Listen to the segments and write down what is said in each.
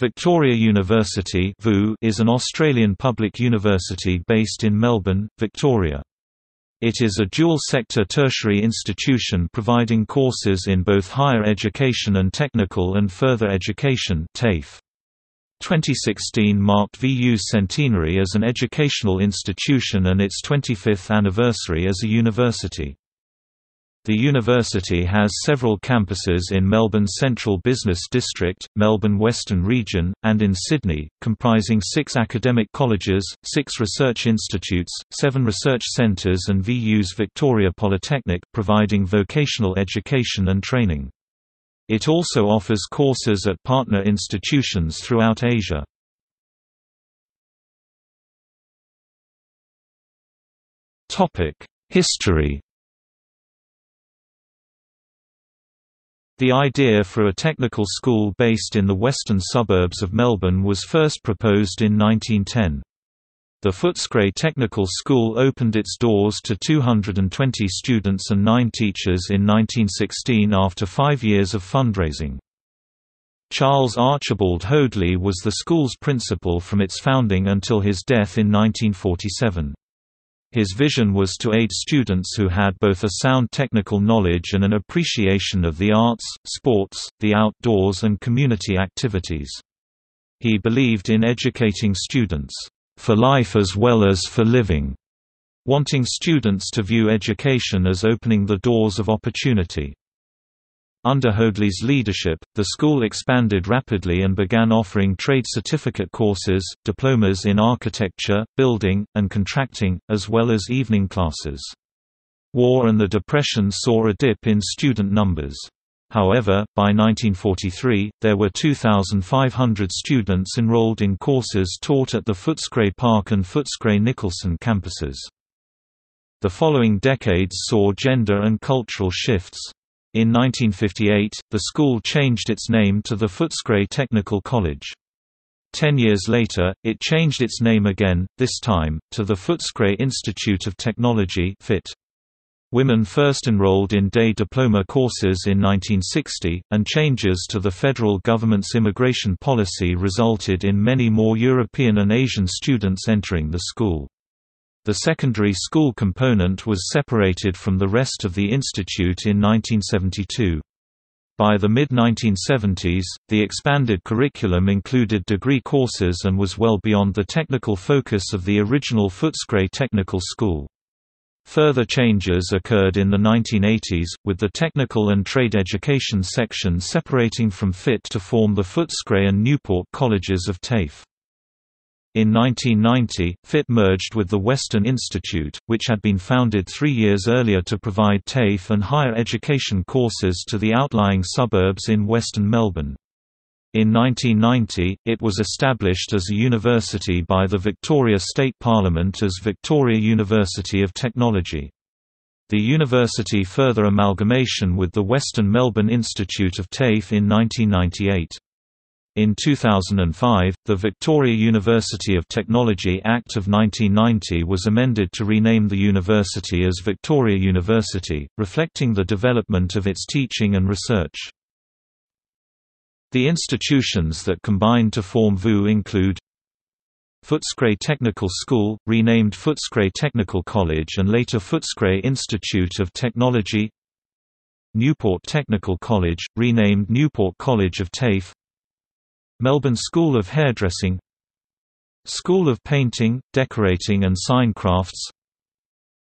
Victoria University is an Australian public university based in Melbourne, Victoria. It is a dual-sector tertiary institution providing courses in both higher education and technical and further education TAFE. 2016 marked VU's centenary as an educational institution and its 25th anniversary as a university. The university has several campuses in Melbourne's Central Business District, Melbourne Western Region, and in Sydney, comprising six academic colleges, six research institutes, seven research centres and VU's Victoria Polytechnic providing vocational education and training. It also offers courses at partner institutions throughout Asia. History The idea for a technical school based in the western suburbs of Melbourne was first proposed in 1910. The Footscray Technical School opened its doors to 220 students and nine teachers in 1916 after five years of fundraising. Charles Archibald Hoadley was the school's principal from its founding until his death in 1947. His vision was to aid students who had both a sound technical knowledge and an appreciation of the arts, sports, the outdoors and community activities. He believed in educating students, "...for life as well as for living", wanting students to view education as opening the doors of opportunity. Under Hoadley's leadership, the school expanded rapidly and began offering trade certificate courses, diplomas in architecture, building, and contracting, as well as evening classes. War and the Depression saw a dip in student numbers. However, by 1943, there were 2,500 students enrolled in courses taught at the Footscray Park and Footscray-Nicholson campuses. The following decades saw gender and cultural shifts. In 1958, the school changed its name to the Footscray Technical College. Ten years later, it changed its name again, this time, to the Footscray Institute of Technology FIT. Women first enrolled in day diploma courses in 1960, and changes to the federal government's immigration policy resulted in many more European and Asian students entering the school. The secondary school component was separated from the rest of the institute in 1972. By the mid-1970s, the expanded curriculum included degree courses and was well beyond the technical focus of the original Footscray Technical School. Further changes occurred in the 1980s, with the technical and trade education section separating from FIT to form the Footscray and Newport Colleges of TAFE. In 1990, FIT merged with the Western Institute, which had been founded three years earlier to provide TAFE and higher education courses to the outlying suburbs in western Melbourne. In 1990, it was established as a university by the Victoria State Parliament as Victoria University of Technology. The university further amalgamation with the Western Melbourne Institute of TAFE in 1998. In 2005, the Victoria University of Technology Act of 1990 was amended to rename the university as Victoria University, reflecting the development of its teaching and research. The institutions that combine to form VU include Footscray Technical School, renamed Footscray Technical College and later Footscray Institute of Technology Newport Technical College, renamed Newport College of TAFE Melbourne School of Hairdressing School of Painting, Decorating and Sign Crafts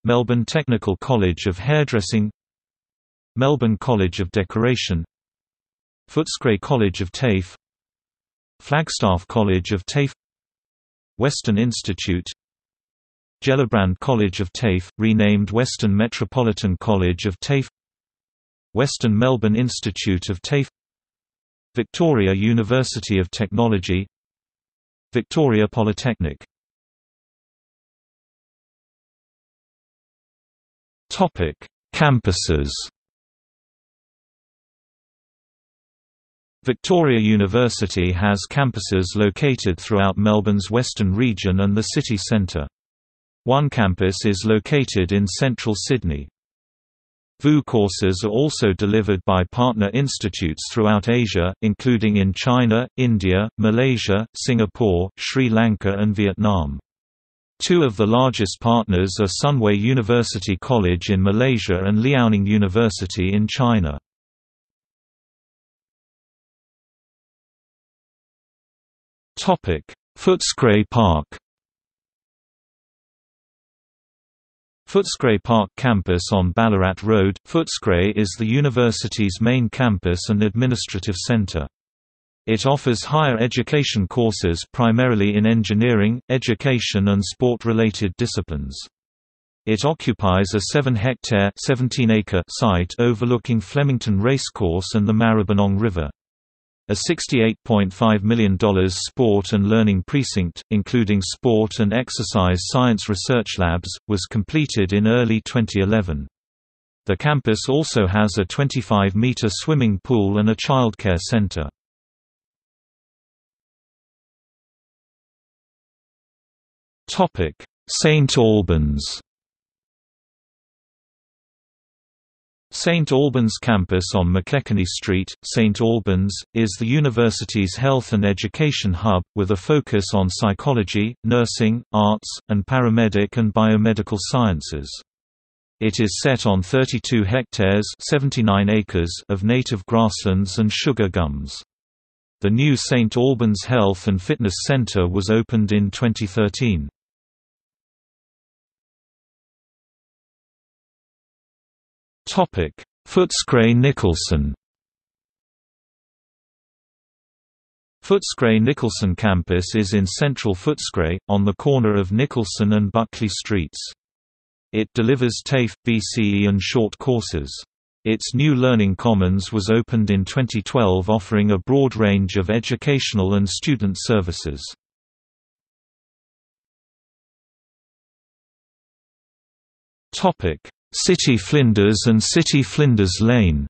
Melbourne Technical College of Hairdressing Melbourne College of Decoration Footscray College of TAFE Flagstaff College of TAFE Western Institute Gellibrand College of TAFE, renamed Western Metropolitan College of TAFE Western Melbourne Institute of TAFE Victoria University of Technology Victoria Polytechnic Topic: Campuses. Victoria University has campuses located throughout Melbourne's western region and the city centre. One campus is located in central Sydney. VU courses are also delivered by partner institutes throughout Asia, including in China, India, Malaysia, Singapore, Sri Lanka and Vietnam. Two of the largest partners are Sunway University College in Malaysia and Liaoning University in China. Footscray Park Footscray Park campus on Ballarat Road, Footscray is the university's main campus and administrative centre. It offers higher education courses primarily in engineering, education and sport-related disciplines. It occupies a 7-hectare site overlooking Flemington Racecourse and the Maribyrnong River. A $68.5 million sport and learning precinct, including sport and exercise science research labs, was completed in early 2011. The campus also has a 25-meter swimming pool and a childcare center. St Albans St Albans campus on McKechnie Street, St Albans, is the university's health and education hub, with a focus on psychology, nursing, arts, and paramedic and biomedical sciences. It is set on 32 hectares 79 acres of native grasslands and sugar gums. The new St Albans Health and Fitness Centre was opened in 2013. Footscray Nicholson. Footscray Nicholson campus is in central Footscray, on the corner of Nicholson and Buckley Streets. It delivers TAFE, VCE and short courses. Its new Learning Commons was opened in 2012 offering a broad range of educational and student services. City Flinders and City Flinders Lane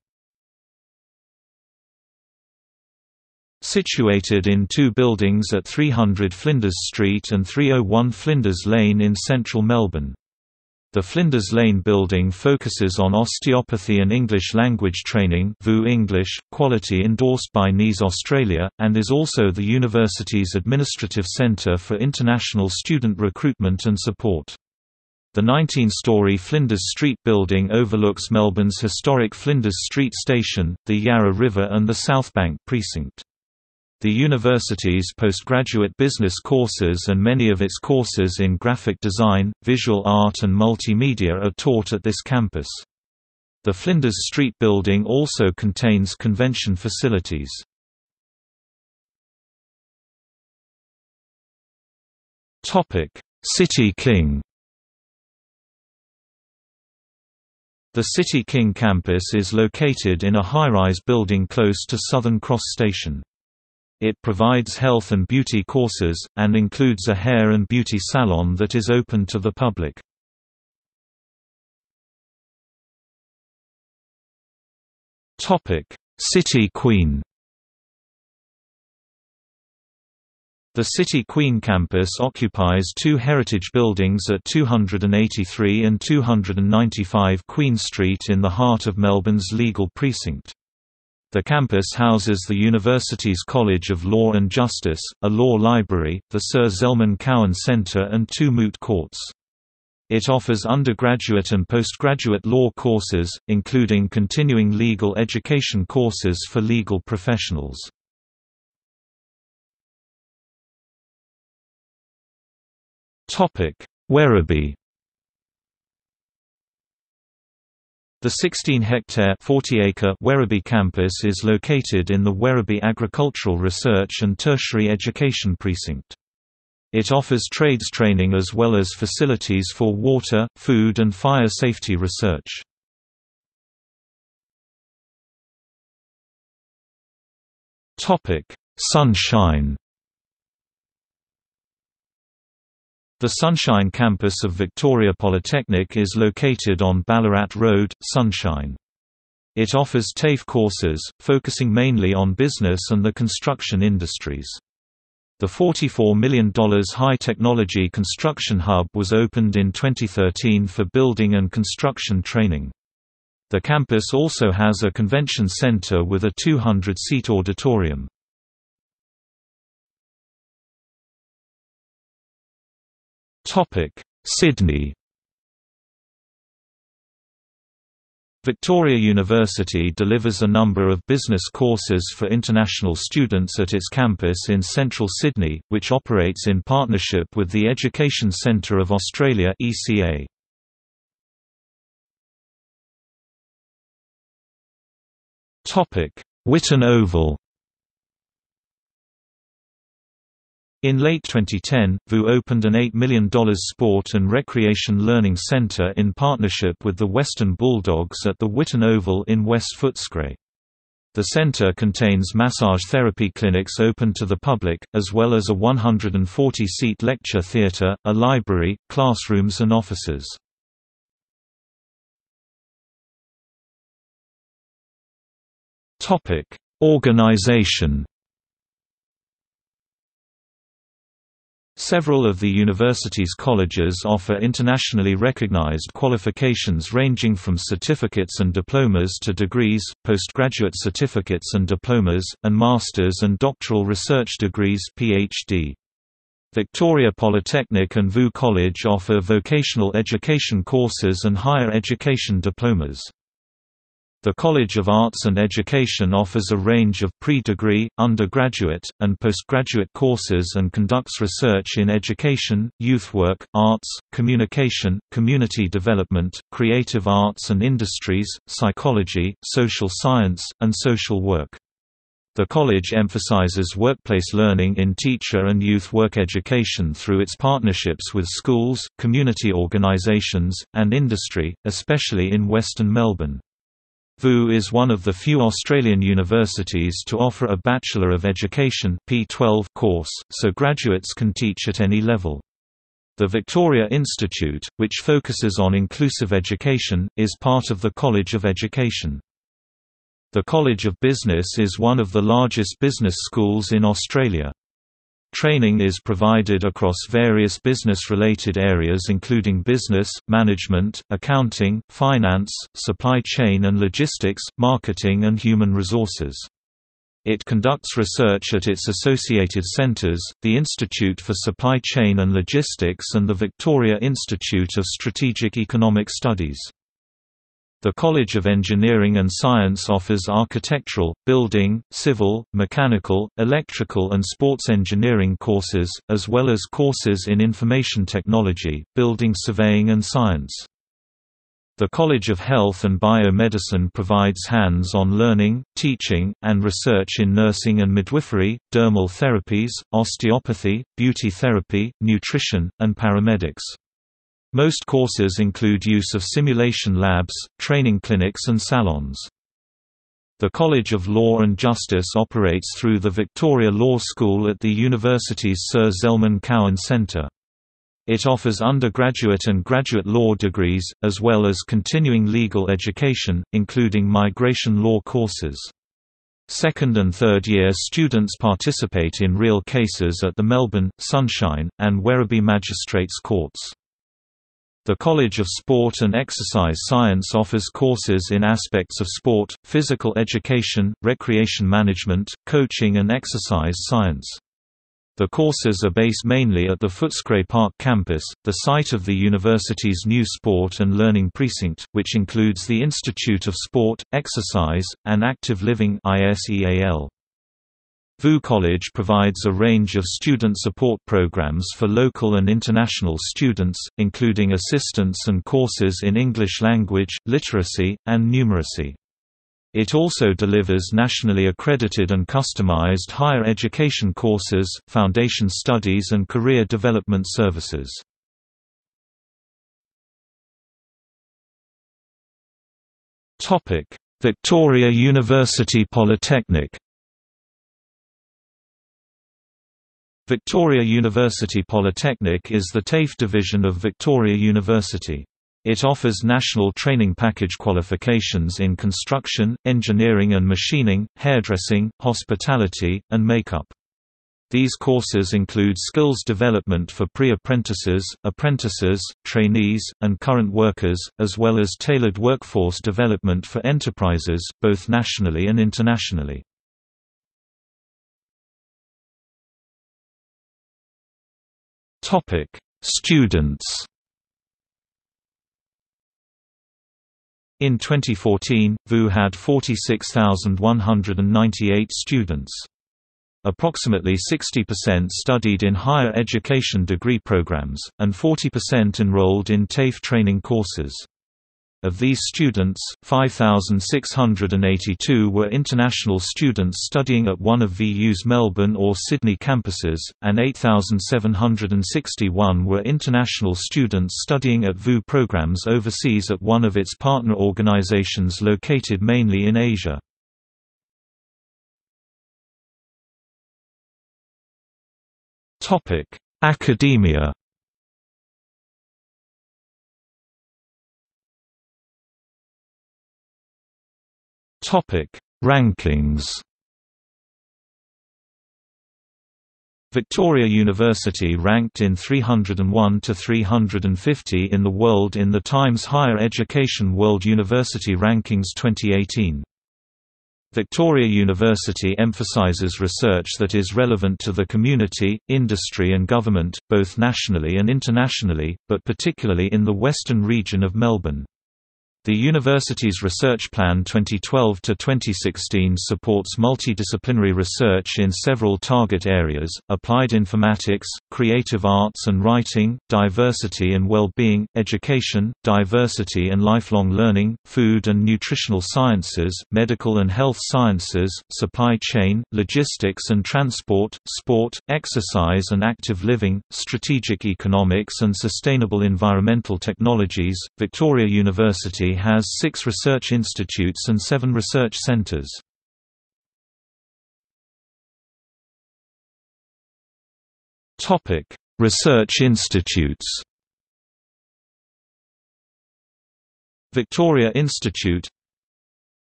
Situated in two buildings at 300 Flinders Street and 301 Flinders Lane in central Melbourne. The Flinders Lane building focuses on osteopathy and English language training VU English, quality endorsed by NEAS Australia, and is also the university's administrative centre for international student recruitment and support. The 19-storey Flinders Street building overlooks Melbourne's historic Flinders Street Station, the Yarra River and the Southbank precinct. The university's postgraduate business courses and many of its courses in graphic design, visual art and multimedia are taught at this campus. The Flinders Street building also contains convention facilities. City King The City King campus is located in a high-rise building close to Southern Cross Station. It provides health and beauty courses, and includes a hair and beauty salon that is open to the public. City Queen The City Queen campus occupies two heritage buildings at 283 and 295 Queen Street in the heart of Melbourne's legal precinct. The campus houses the university's College of Law and Justice, a law library, the Sir Zelman Cowen Centre and two moot courts. It offers undergraduate and postgraduate law courses, including continuing legal education courses for legal professionals. Werribee The 16-hectare (40-acre) Werribee campus is located in the Werribee Agricultural Research and Tertiary Education Precinct. It offers trades training as well as facilities for water, food and fire safety research. Sunshine The Sunshine campus of Victoria Polytechnic is located on Ballarat Road, Sunshine. It offers TAFE courses, focusing mainly on business and the construction industries. The $44 million High Technology Construction Hub was opened in 2013 for building and construction training. The campus also has a convention center with a 200-seat auditorium. Sydney Victoria University delivers a number of business courses for international students at its campus in central Sydney, which operates in partnership with the Education Centre of Australia (ECA). Topic: Whitten Oval In late 2010, VU opened an $8 million sport and recreation learning center in partnership with the Western Bulldogs at the Whitten Oval in West Footscray. The center contains massage therapy clinics open to the public, as well as a 140-seat lecture theatre, a library, classrooms and offices. Organization Several of the university's colleges offer internationally recognized qualifications ranging from certificates and diplomas to degrees, postgraduate certificates and diplomas, and master's and doctoral research degrees PhD. Victoria Polytechnic and VU College offer vocational education courses and higher education diplomas. The College of Arts and Education offers a range of pre-degree, undergraduate, and postgraduate courses and conducts research in education, youth work, arts, communication, community development, creative arts and industries, psychology, social science, and social work. The college emphasizes workplace learning in teacher and youth work education through its partnerships with schools, community organizations, and industry, especially in Western Melbourne. VU is one of the few Australian universities to offer a Bachelor of Education P12 course, so graduates can teach at any level. The Victoria Institute, which focuses on inclusive education, is part of the College of Education. The College of Business is one of the largest business schools in Australia. Training is provided across various business-related areas including business, management, accounting, finance, supply chain and logistics, marketing and human resources. It conducts research at its associated centres, the Institute for Supply Chain and Logistics and the Victoria Institute of Strategic Economic Studies. The College of Engineering and Science offers architectural, building, civil, mechanical, electrical and sports engineering courses, as well as courses in information technology, building surveying and science. The College of Health and Biomedicine provides hands-on learning, teaching, and research in nursing and midwifery, dermal therapies, osteopathy, beauty therapy, nutrition, and paramedics. Most courses include use of simulation labs, training clinics and salons. The College of Law and Justice operates through the Victoria Law School at the university's Sir Zelman Cowen Centre. It offers undergraduate and graduate law degrees, as well as continuing legal education, including migration law courses. Second and third year students participate in real cases at the Melbourne, Sunshine, and Werribee Magistrates Courts. The College of Sport and Exercise Science offers courses in aspects of sport, physical education, recreation management, coaching and exercise science. The courses are based mainly at the Footscray Park campus, the site of the university's new Sport and Learning Precinct, which includes the Institute of Sport, Exercise, and Active Living ISEAL. VU College provides a range of student support programs for local and international students, including assistance and courses in English language, literacy, and numeracy. It also delivers nationally accredited and customized higher education courses, foundation studies and career development services. Victoria University Polytechnic Victoria University Polytechnic is the TAFE division of Victoria University. It offers national training package qualifications in construction, engineering and machining, hairdressing, hospitality, and makeup. These courses include skills development for pre-apprentices, apprentices, trainees, and current workers, as well as tailored workforce development for enterprises, both nationally and internationally. Students In 2014, VU had 46,198 students. Approximately 60% studied in higher education degree programs, and 40% enrolled in TAFE training courses. Of these students, 5,682 were international students studying at one of VU's Melbourne or Sydney campuses, and 8,761 were international students studying at VU programs overseas at one of its partner organizations located mainly in Asia. Academia. Topic: Rankings. Victoria University ranked in 301 to 350 in the world in the Times Higher Education World University Rankings 2018. Victoria University emphasises research that is relevant to the community, industry and government, both nationally and internationally, but particularly in the western region of Melbourne. The university's Research Plan 2012-2016 supports multidisciplinary research in several target areas, applied informatics, creative arts and writing, diversity and well-being, education, diversity and lifelong learning, food and nutritional sciences, medical and health sciences, supply chain, logistics and transport, sport, exercise and active living, strategic economics and sustainable environmental technologies. Victoria University has six research institutes and seven research centers. research institutes Victoria Institute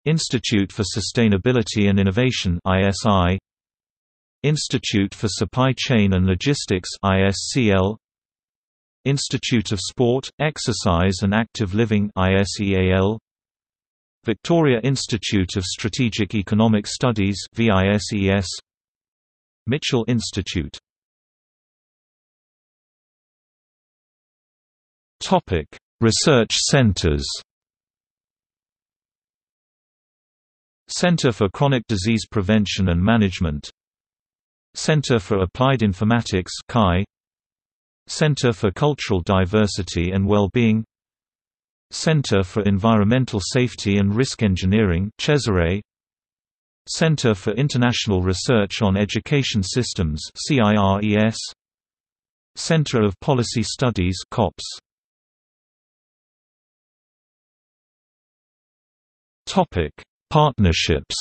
Institute for Sustainability and Innovation ISI Institute for Supply Chain and Logistics ISCL Institute of Sport, Exercise and Active Living ISEAL Victoria Institute of Strategic Economic Studies VISES Mitchell Institute. Topic Research centers. Center for Chronic Disease Prevention and Management. Center for Applied Informatics CAI Center for Cultural Diversity and Well-Being Center for Environmental Safety and Risk Engineering Cesare Center for International Research on Education Systems CIRES Center of Policy Studies COPS Topic Partnerships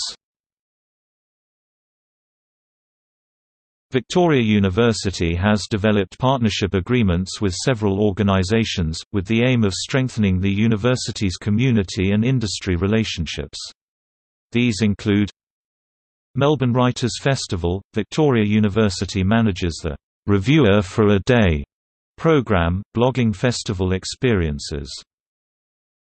Victoria University has developed partnership agreements with several organisations, with the aim of strengthening the university's community and industry relationships. These include Melbourne Writers Festival – Victoria University manages the "'Reviewer for a Day' program, blogging festival experiences.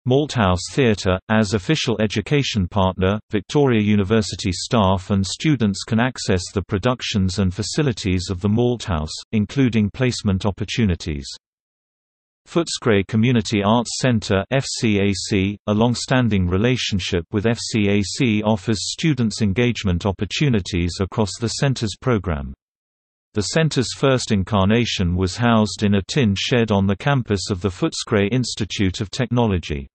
Malthouse Theatre, as official education partner, Victoria University staff and students can access the productions and facilities of the Malthouse, including placement opportunities. Footscray Community Arts Centre FCAC, a long-standing relationship with FCAC offers students engagement opportunities across the centre's program. The centre's first incarnation was housed in a tin shed on the campus of the Footscray Institute of Technology.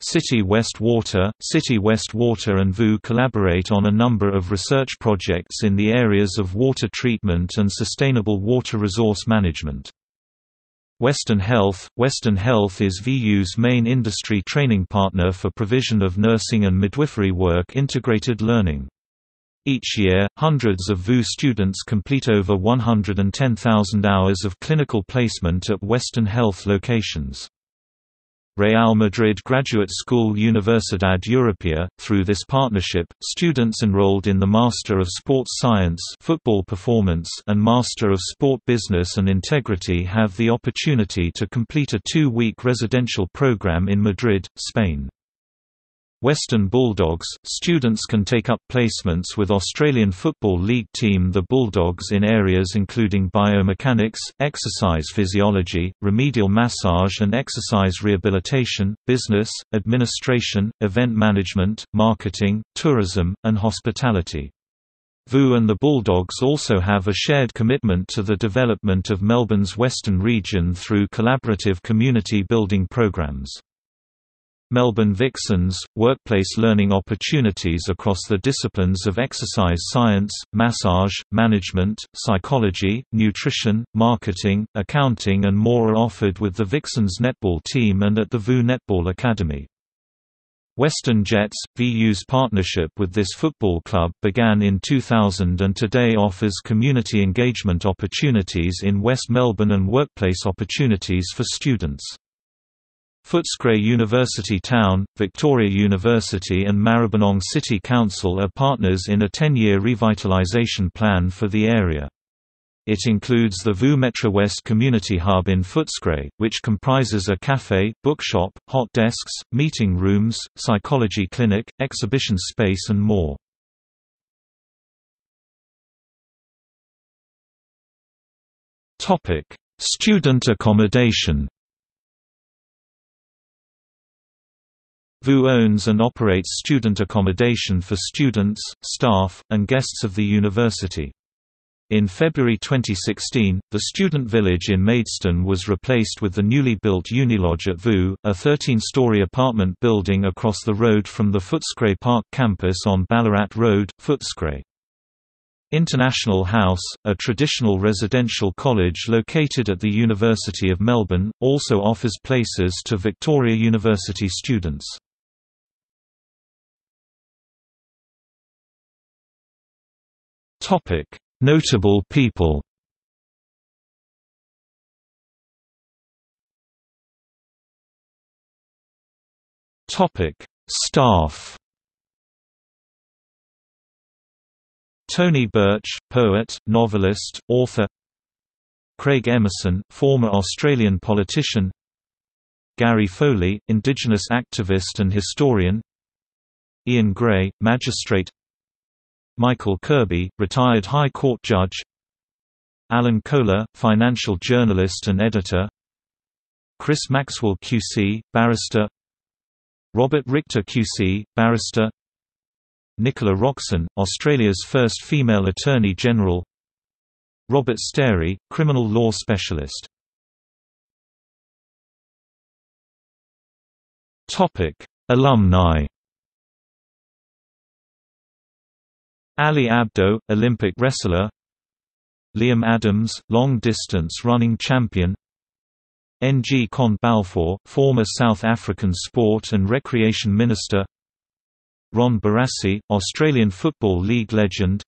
City West Water City West Water and VU collaborate on a number of research projects in the areas of water treatment and sustainable water resource management. Western Health Western Health is VU's main industry training partner for provision of nursing and midwifery work integrated learning. Each year, hundreds of VU students complete over 110,000 hours of clinical placement at Western Health locations. Real Madrid Graduate School Universidad Europea. Through this partnership, students enrolled in the Master of Sports Science Football Performance and Master of Sport Business and Integrity have the opportunity to complete a two-week residential program in Madrid, Spain. Western Bulldogs students can take up placements with Australian Football League team the Bulldogs in areas including biomechanics, exercise physiology, remedial massage and exercise rehabilitation, business, administration, event management, marketing, tourism, and hospitality. VU and the Bulldogs also have a shared commitment to the development of Melbourne's western region through collaborative community building programs. Melbourne Vixens, workplace learning opportunities across the disciplines of exercise science, massage, management, psychology, nutrition, marketing, accounting and more are offered with the Vixens netball team and at the VU Netball Academy. Western Jets, VU's partnership with this football club began in 2000 and today offers community engagement opportunities in West Melbourne and workplace opportunities for students. Footscray University Town, Victoria University and Maribyrnong City Council are partners in a 10-year revitalisation plan for the area. It includes the VU Metro West Community Hub in Footscray, which comprises a cafe, bookshop, hot desks, meeting rooms, psychology clinic, exhibition space and more. Student accommodation VU owns and operates student accommodation for students, staff, and guests of the university. In February 2016, the student village in Maidstone was replaced with the newly built Unilodge at VU, a 13-story apartment building across the road from the Footscray Park campus on Ballarat Road, Footscray. International House, a traditional residential college located at the University of Melbourne, also offers places to Victoria University students. Topic: Notable people. Topic: Staff. Tony Birch, poet, novelist, author. Craig Emerson, former Australian politician. Gary Foley, Indigenous activist and historian. Ian Gray, magistrate Michael Kirby, retired High Court judge. Alan Kohler, financial journalist and editor. Chris Maxwell QC, barrister. Robert Richter QC, barrister. Nicola Roxon, Australia's first female Attorney General. Robert Stary, criminal law specialist. Alumni Ali Abdo, Olympic wrestler. Liam Adams, long-distance running champion. Ngconde Balfour, former South African Sport and Recreation Minister. Ron Barassi, Australian Football League legend.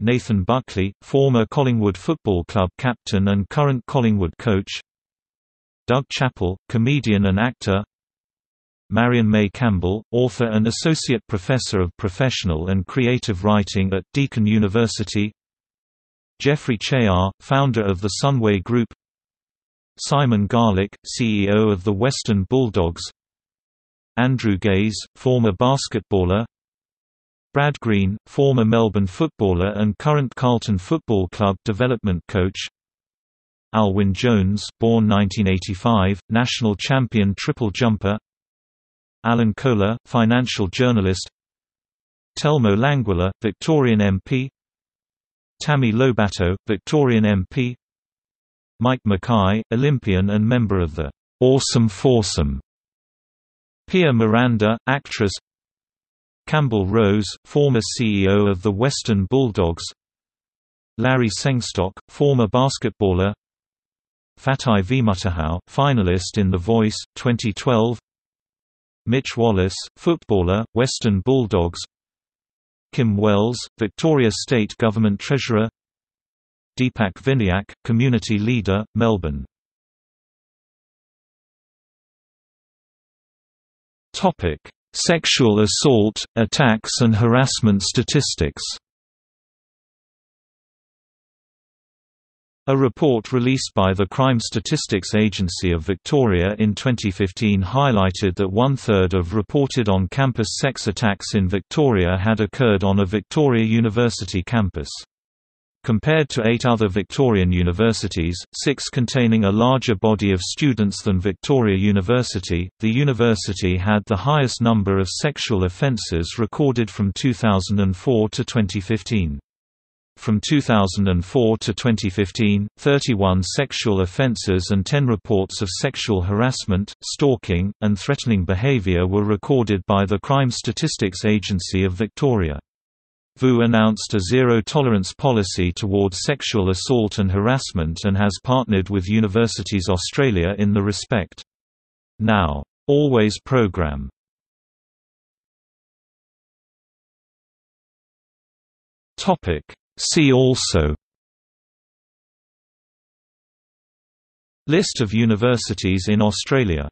Nathan Buckley, former Collingwood Football Club captain and current Collingwood coach. Doug Chappel, comedian and actor Marion May Campbell, author and associate professor of professional and creative writing at Deakin University. Jeffrey Cheah, founder of the Sunway Group. Simon Garlick, CEO of the Western Bulldogs. Andrew Gaze, former basketballer. Brad Green, former Melbourne footballer and current Carlton Football Club development coach. Alwyn Jones born 1985, national champion triple jumper Alan Kohler, financial journalist. Telmo Languiller, Victorian MP Tammy Lobato, Victorian MP Mike McKay, Olympian and member of the Awesome Foursome. Pia Miranda, actress. Campbell Rose, former CEO of the Western Bulldogs. Larry Sengstock, former basketballer. Fatai Veamatahau, finalist in The Voice, 2012 Mitch Wallace, footballer, Western Bulldogs. Kim Wells, Victoria State Government Treasurer. Deepak Vinayak, Community Leader, Melbourne. Topic: Sexual assault, attacks and harassment statistics. A report released by the Crime Statistics Agency of Victoria in 2015 highlighted that one-third of reported on-campus sex attacks in Victoria had occurred on a Victoria University campus. Compared to eight other Victorian universities, six containing a larger body of students than Victoria University, the university had the highest number of sexual offences recorded from 2004 to 2015. From 2004 to 2015, 31 sexual offences and 10 reports of sexual harassment, stalking, and threatening behaviour were recorded by the Crime Statistics Agency of Victoria. VU announced a zero-tolerance policy toward sexual assault and harassment and has partnered with Universities Australia in the respect. Now, Always program See also List of universities in Australia